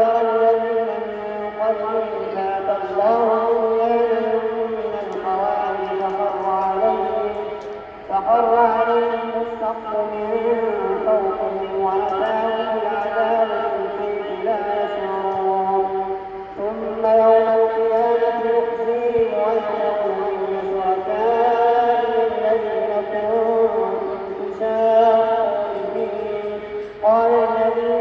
كفر الذين من قبلهم ذاق الله بنيانهم من القواعد فخر عليهم فخر عليهم السقف من فوقهم وأتاهم العذاب من حيث لا يشعرون ثم يوم القيامة يخزيهم ويقول أين الذين كنتم تشاقون فيهم قال الذين